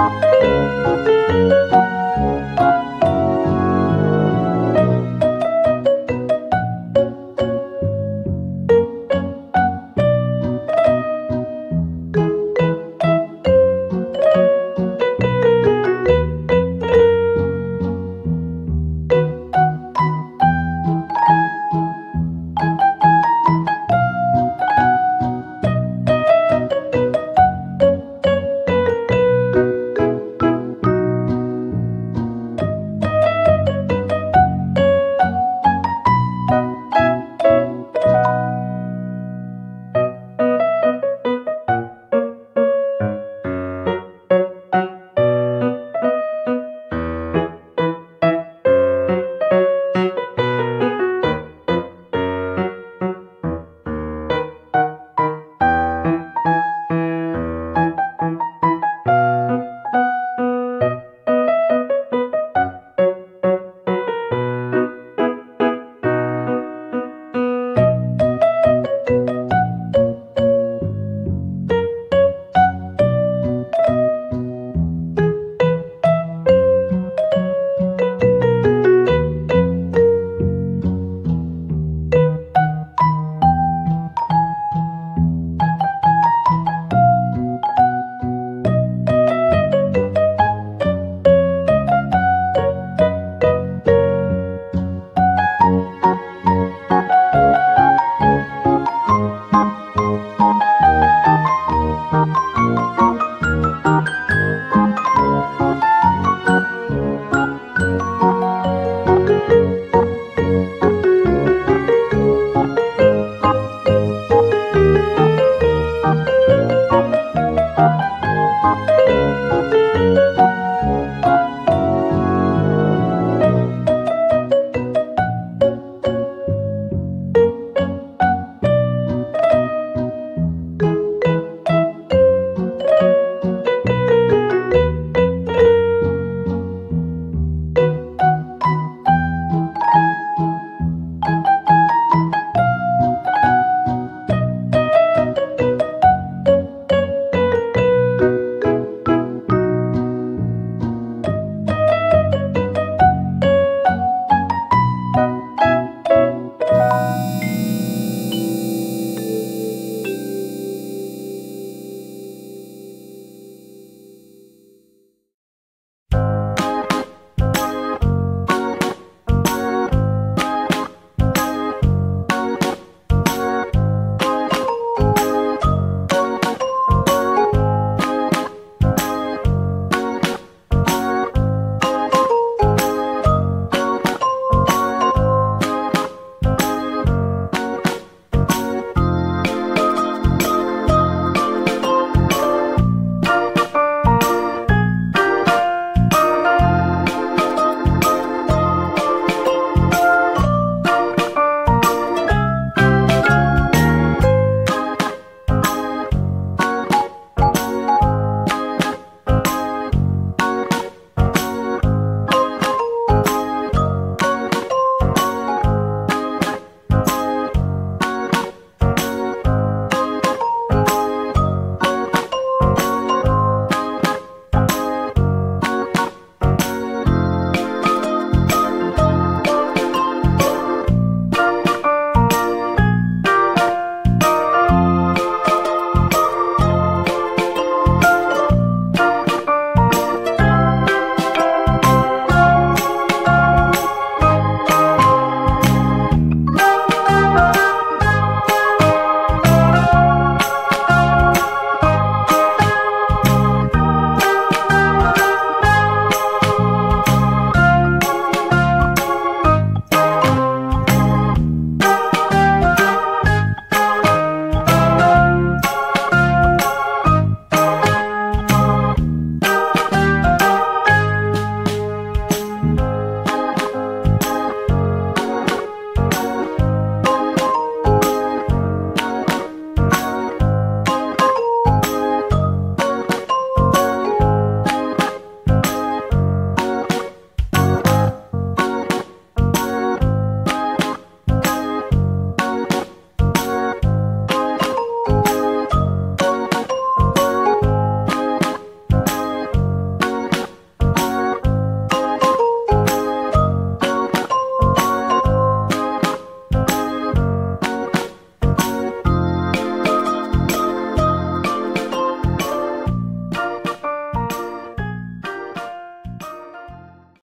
嗯。